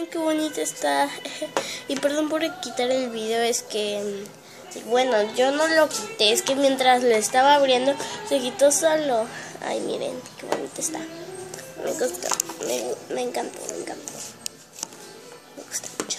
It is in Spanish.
miren qué bonita está. y perdón por quitar el video, es que... Mm, bueno, yo no lo quité, es que mientras lo estaba abriendo se quitó solo. Ay, miren, qué bonita está. Me gustó, me, me encantó, me encantó. Me gusta mucho.